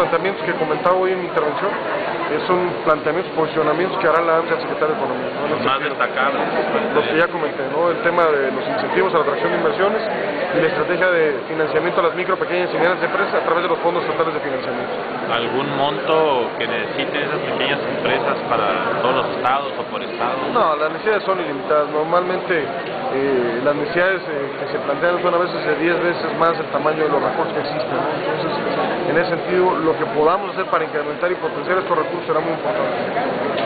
planteamientos que comentaba hoy en mi intervención eh, son planteamientos, posicionamientos que hará la AMSA al secretario de Economía. ¿no? Los más destacables. Los que ya comenté, ¿no? el tema de los incentivos a la atracción de inversiones y la estrategia de financiamiento a las micro, pequeñas y medianas empresas a través de los fondos estatales de financiamiento. ¿Algún monto que necesiten esas pequeñas empresas para todos los estados o por estado? No, las necesidades son ilimitadas. Normalmente eh, las necesidades eh, que se plantean son a veces de 10 veces más el tamaño de los recursos que existen. En ese sentido, lo que podamos hacer para incrementar y potenciar estos recursos será muy importante.